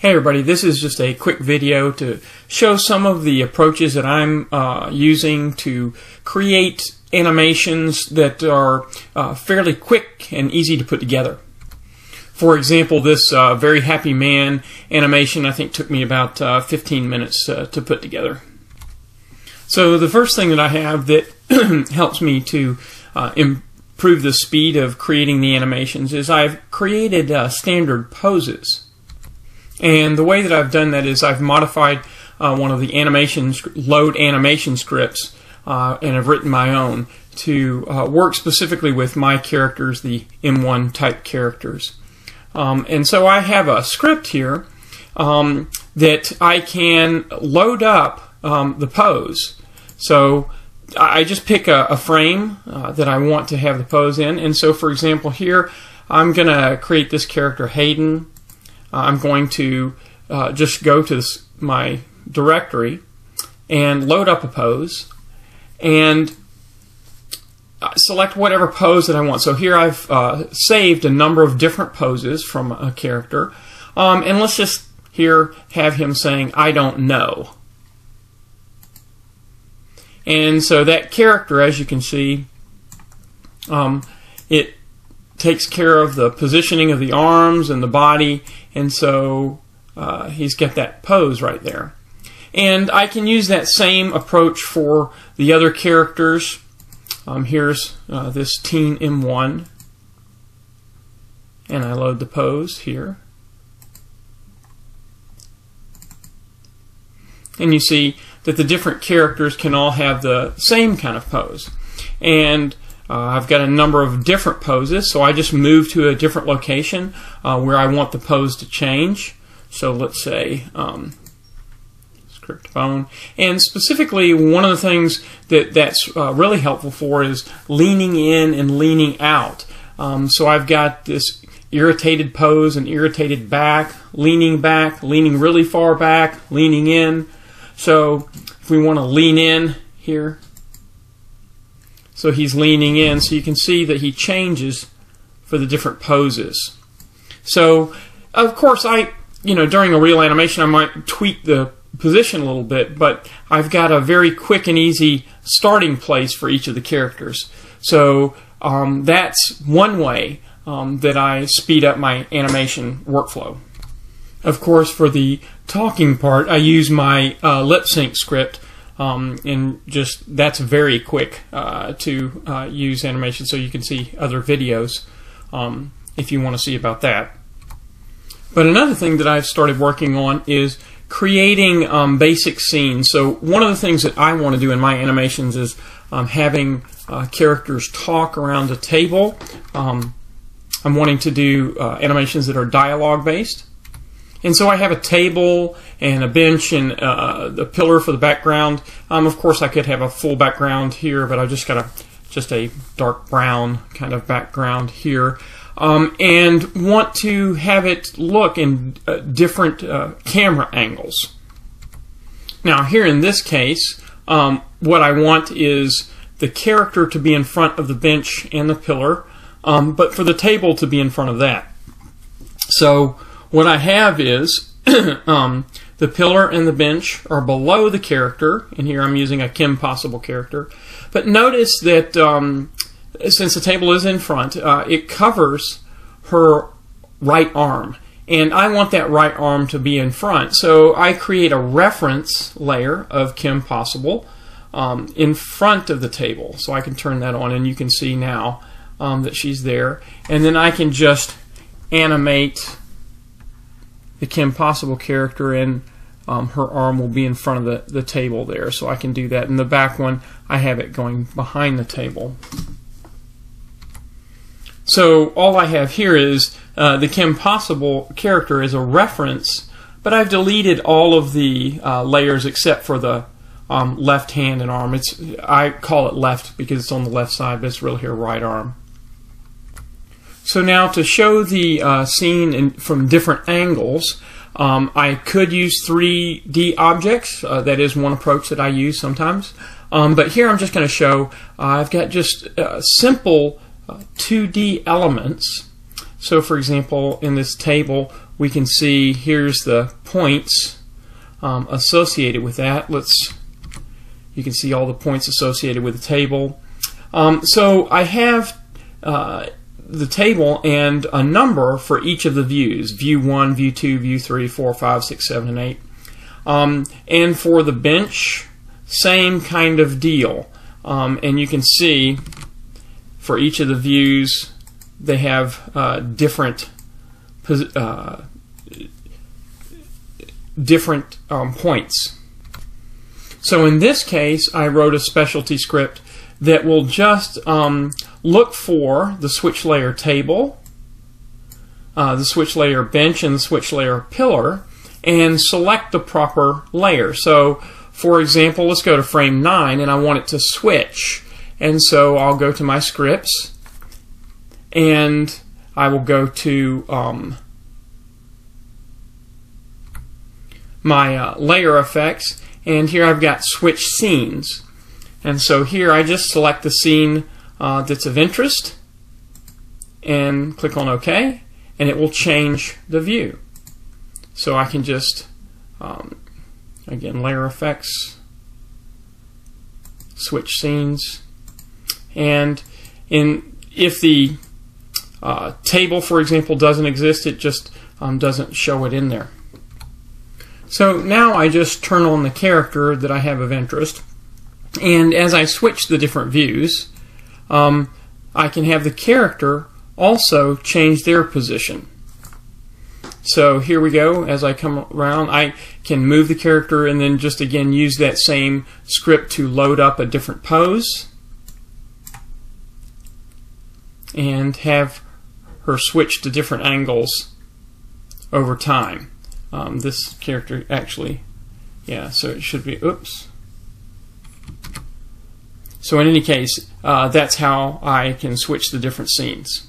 Hey everybody, this is just a quick video to show some of the approaches that I'm uh, using to create animations that are uh, fairly quick and easy to put together. For example, this uh, Very Happy Man animation I think took me about uh, 15 minutes uh, to put together. So the first thing that I have that helps me to uh, improve the speed of creating the animations is I've created standard poses. And the way that I've done that is I've modified uh, one of the animation load animation scripts uh, and I've written my own to uh, work specifically with my characters, the M1 type characters. Um, and so I have a script here um, that I can load up um, the pose. So I just pick a, a frame uh, that I want to have the pose in. And so, for example, here I'm going to create this character Hayden I'm going to uh, just go to this, my directory and load up a pose and uh, select whatever pose that I want. So here I've uh, saved a number of different poses from a character. Um, and let's just here have him saying, I don't know. And so that character, as you can see, um, it takes care of the positioning of the arms and the body, and so uh, he's got that pose right there. And I can use that same approach for the other characters. Um, here's uh, this teen M1, and I load the pose here. And you see that the different characters can all have the same kind of pose. And uh, I've got a number of different poses, so I just move to a different location uh, where I want the pose to change. So let's say um, script bone. And specifically, one of the things that that's uh, really helpful for is leaning in and leaning out. Um, so I've got this irritated pose and irritated back, leaning back, leaning really far back, leaning in. So if we want to lean in here, so he's leaning in, so you can see that he changes for the different poses. So, of course, I, you know, during a real animation, I might tweak the position a little bit, but I've got a very quick and easy starting place for each of the characters. So um, that's one way um, that I speed up my animation workflow. Of course, for the talking part, I use my uh, lip sync script um, and just that's very quick uh, to uh, use animation so you can see other videos um, if you want to see about that. But another thing that I've started working on is creating um, basic scenes. So one of the things that I want to do in my animations is um, having uh, characters talk around a table. Um, I'm wanting to do uh, animations that are dialogue based. And so I have a table and a bench and uh, the pillar for the background. Um, of course, I could have a full background here, but I've just got a just a dark brown kind of background here. Um, and want to have it look in uh, different uh, camera angles. Now, here in this case, um, what I want is the character to be in front of the bench and the pillar, um, but for the table to be in front of that. So what I have is um, the pillar and the bench are below the character, and here I'm using a Kim Possible character. But notice that um, since the table is in front, uh, it covers her right arm. And I want that right arm to be in front. So I create a reference layer of Kim Possible um, in front of the table. So I can turn that on, and you can see now um, that she's there. And then I can just animate the Kim Possible character and um, her arm will be in front of the, the table there. So I can do that. In the back one, I have it going behind the table. So all I have here is uh, the Kim Possible character is a reference, but I've deleted all of the uh, layers except for the um, left hand and arm. It's I call it left because it's on the left side, but it's really here right arm. So now to show the uh, scene in, from different angles, um, I could use 3D objects. Uh, that is one approach that I use sometimes. Um, but here I'm just going to show uh, I've got just uh, simple 2D uh, elements. So, for example, in this table, we can see here's the points um, associated with that. Let's you can see all the points associated with the table. Um, so I have uh, the table and a number for each of the views view 1, view 2, view 3, 4, 5, 6, 7, and 8. Um, and for the bench, same kind of deal. Um, and you can see for each of the views, they have uh, different uh, different um, points. So in this case, I wrote a specialty script that will just um, look for the switch layer table, uh, the switch layer bench, and the switch layer pillar, and select the proper layer. So, for example, let's go to frame 9, and I want it to switch. And so I'll go to my scripts, and I will go to um, my uh, layer effects, and here I've got switch scenes. And so here I just select the scene uh, that's of interest and click on OK, and it will change the view. So I can just, um, again, layer effects, switch scenes, and in if the uh, table, for example, doesn't exist, it just um, doesn't show it in there. So now I just turn on the character that I have of interest, and as I switch the different views, um, I can have the character also change their position. So here we go. As I come around, I can move the character and then just again use that same script to load up a different pose and have her switch to different angles over time. Um, this character actually, yeah, so it should be, oops. So in any case, uh, that's how I can switch the different scenes.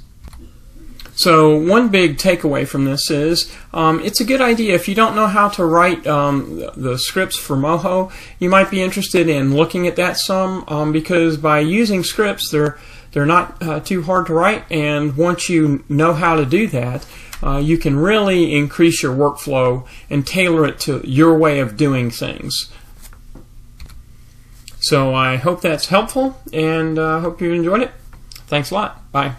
So one big takeaway from this is um, it's a good idea if you don't know how to write um, the, scripts for Moho, you might be interested in looking at that some um, because by using scripts, they're they're not uh, too hard to write, and once you know how to do that, uh, you can really increase your workflow and tailor it to your way of doing things. So I hope that's helpful, and I uh, hope you enjoyed it. Thanks a lot. Bye.